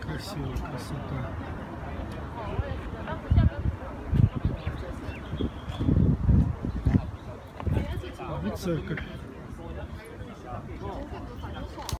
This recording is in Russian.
Красиво, красота. Вот церковь.